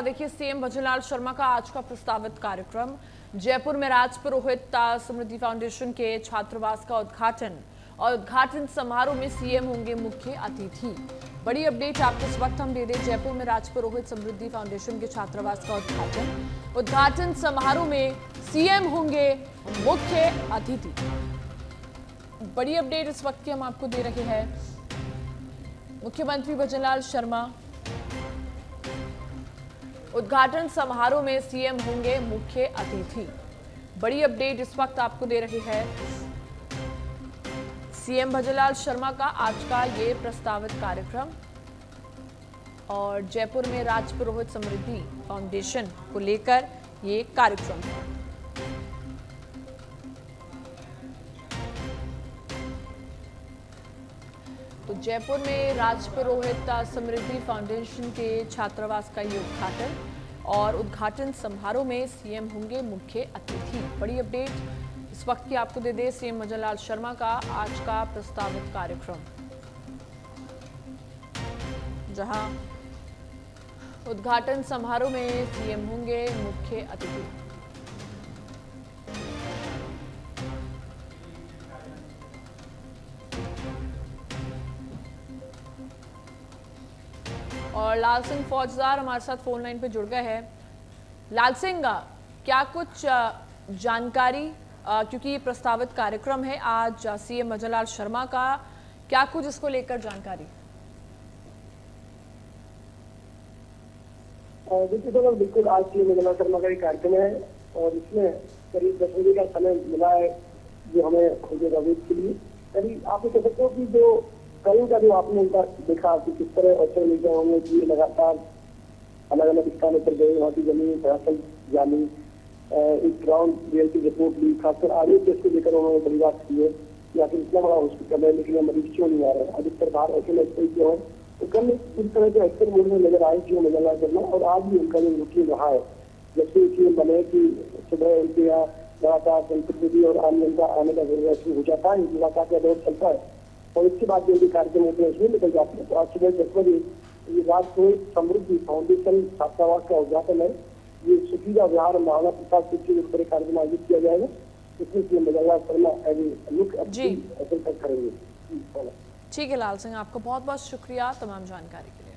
देखिए, सीएम भजनलाल शर्मा का आज का प्रस्तावित कार्यक्रम। जयपुर में राजपुरोहित समृद्धि फाउंडेशन के छात्रावास का उद्घाटन और उद्घाटन समारोह में सीएम होंगे मुख्य अतिथि। बड़ी अपडेट आपको इस वक्त हम दे दें जयपुर में राजपुरोहित समृद्धि फाउंडेशन के छात्रावास का उद्घाटन। उद्घाटन समारोह में सीएम होंगे मुख्य अतिथि। बड़ी अपडेट इस वक्त की हम आपको दे रहे हैं। मुख्यमंत्री भजनलाल शर्मा उद्घाटन समारोह में सीएम होंगे मुख्य अतिथि। बड़ी अपडेट इस वक्त आपको दे रही है। सीएम भजनलाल शर्मा का आज का ये प्रस्तावित कार्यक्रम और जयपुर में राजपुरोहित समृद्धि फाउंडेशन को लेकर ये कार्यक्रम है। तो जयपुर में राजपुरोहित समृद्धि फाउंडेशन के छात्रावास का ये उद्घाटन और उद्घाटन समारोह में सीएम होंगे मुख्य अतिथि। बड़ी अपडेट, इस वक्त की आपको दे दे सीएम मजनलाल शर्मा का आज का प्रस्तावित कार्यक्रम। जहाँ उद्घाटन समारोह में सीएम होंगे मुख्य अतिथि। और लाल सिंह फौजदार हमारे साथ फ़ोन लाइन पे जुड़ गए हैं। लाल सिंह, क्या कुछ जानकारी क्योंकि ये प्रस्तावित कार्यक्रम है आज सीएम मजनलाल शर्मा का, क्या कुछ इसको लेकर जानकारी? देखिए तो बिल्कुल आज सीएम मजनलाल शर्मा का एक कार्यक्रम है और इसमें करीब दस बजे का समय मिला है जो हमें खोजेगा के लिए। करीब आप कह सकते हो कि जो कई का जो आपने उनका देखा कि किस तरह सोशल मीडिया होंगे कि लगातार अलग अलग स्थानों पर गए, वहाँ की ज़मीन दरअसल जानी एक ग्राउंड की रिपोर्ट ली, खासकर आगे केस को लेकर उन्होंने बड़ी बात की है कि आखिर इतना बड़ा हॉस्पिटल है, लेकिन मरीज़ क्यों नहीं आ रहे अधिकतर बाहर ऐसे लगते क्यों है? तो कल इस तरह के अक्सर मूड में नज़र आए जो नज़र करना, और आज भी उनका जो रूटीन रहा है। जब से ये बने कि सुबह उनके यहाँ लगातार जनप्रतिनिधि और आम जनता आने का ज़रूरत शुरू हो जाता है मुलाकात का दौर चलता है? और इसके बाद जो भी कार्यक्रम होते हैं उसमें निकल जाते हैं। तो आज सुबह दस बजे ये रात को समृद्धि फाउंडेशन छात्रावास का उद्घाटन है। ये सुखीजा विहार महाराणा प्रसाद सिंह के ऊपर कार्यक्रम आयोजित किया जाएगा। इसमें सीएम बजाला शर्मा करेंगे। ठीक है लाल सिंह आपको बहुत बहुत शुक्रिया तमाम जानकारी के लिए।